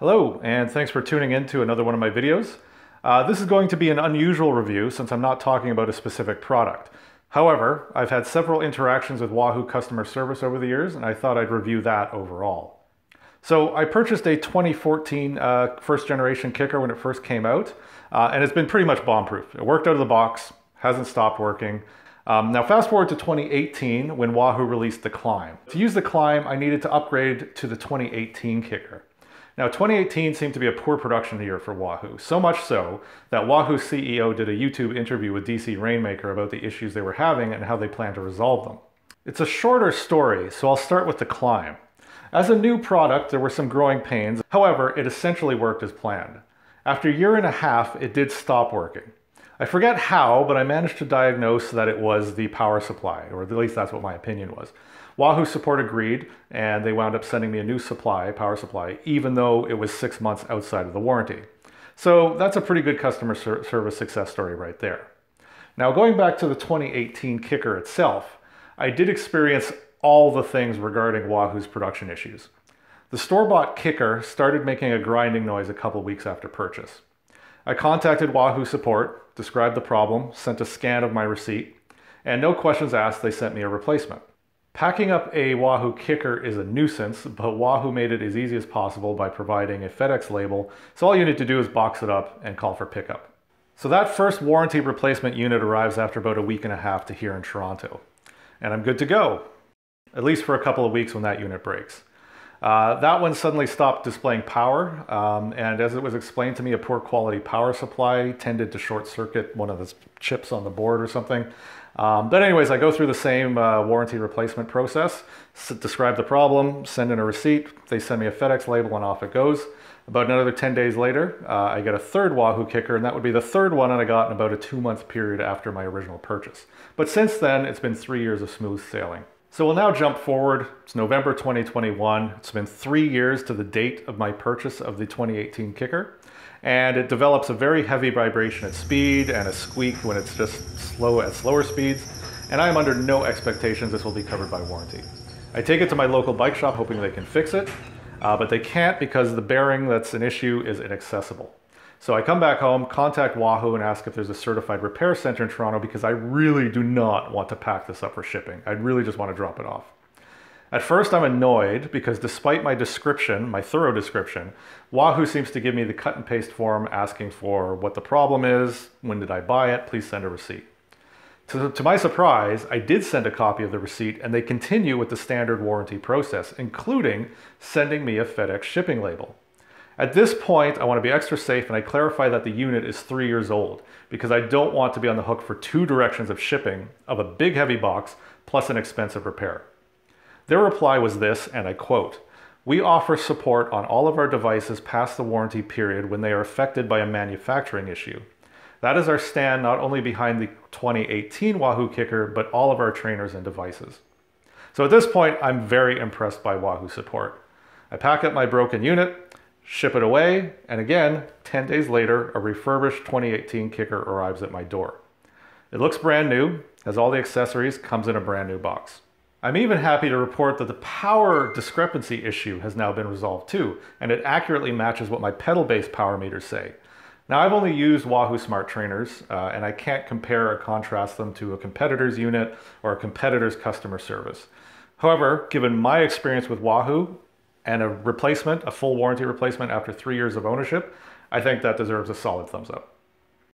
Hello, and thanks for tuning in to another one of my videos. Uh, this is going to be an unusual review since I'm not talking about a specific product. However, I've had several interactions with Wahoo customer service over the years, and I thought I'd review that overall. So I purchased a 2014 uh, first generation KICKR when it first came out, uh, and it's been pretty much bomb-proof. It worked out of the box, hasn't stopped working. Um, now fast forward to 2018 when Wahoo released the Climb. To use the Climb, I needed to upgrade to the 2018 KICKR. Now, 2018 seemed to be a poor production year for Wahoo, so much so that Wahoo CEO did a YouTube interview with DC Rainmaker about the issues they were having and how they plan to resolve them. It's a shorter story, so I'll start with the climb. As a new product, there were some growing pains. However, it essentially worked as planned. After a year and a half, it did stop working. I forget how, but I managed to diagnose that it was the power supply, or at least that's what my opinion was. Wahoo support agreed, and they wound up sending me a new supply, power supply, even though it was six months outside of the warranty. So that's a pretty good customer ser service success story right there. Now going back to the 2018 KICKR itself, I did experience all the things regarding Wahoo's production issues. The store-bought KICKR started making a grinding noise a couple weeks after purchase. I contacted Wahoo support, described the problem, sent a scan of my receipt, and no questions asked, they sent me a replacement. Packing up a Wahoo KICKR is a nuisance, but Wahoo made it as easy as possible by providing a FedEx label, so all you need to do is box it up and call for pickup. So that first warranty replacement unit arrives after about a week and a half to here in Toronto. And I'm good to go, at least for a couple of weeks when that unit breaks. Uh, that one suddenly stopped displaying power, um, and as it was explained to me, a poor quality power supply tended to short circuit one of the chips on the board or something. Um, but anyways, I go through the same uh, warranty replacement process, describe the problem, send in a receipt, they send me a FedEx label and off it goes. About another 10 days later, uh, I get a third Wahoo KICKR, and that would be the third one I got in about a two month period after my original purchase. But since then, it's been three years of smooth sailing. So we'll now jump forward. It's November 2021. It's been three years to the date of my purchase of the 2018 KICKR. And it develops a very heavy vibration at speed and a squeak when it's just slow at slower speeds. And I am under no expectations this will be covered by warranty. I take it to my local bike shop hoping they can fix it, uh, but they can't because the bearing that's an issue is inaccessible. So I come back home, contact Wahoo and ask if there's a certified repair center in Toronto because I really do not want to pack this up for shipping. I really just want to drop it off. At first I'm annoyed because despite my description, my thorough description, Wahoo seems to give me the cut and paste form asking for what the problem is, when did I buy it, please send a receipt. To, to, my surprise, I did send a copy of the receipt and they continue with the standard warranty process, including sending me a FedEx shipping label. At this point, I want to be extra safe and I clarify that the unit is three years old because I don't want to be on the hook for two directions of shipping of a big heavy box plus an expensive repair. Their reply was this, and I quote, we offer support on all of our devices past the warranty period when they are affected by a manufacturing issue. That is our stand not only behind the 2018 Wahoo KICKR, but all of our trainers and devices. So at this point, I'm very impressed by Wahoo support. I pack up my broken unit, ship it away, and again, 10 days later, a refurbished 2018 KICKR arrives at my door. It looks brand new, has all the accessories, comes in a brand new box. I'm even happy to report that the power discrepancy issue has now been resolved too, and it accurately matches what my pedal-based power meters say. Now I've only used Wahoo Smart Trainers, uh, and I can't compare or contrast them to a competitor's unit or a competitor's customer service. However, given my experience with Wahoo, and a replacement, a full warranty replacement after three years of ownership, I think that deserves a solid thumbs up.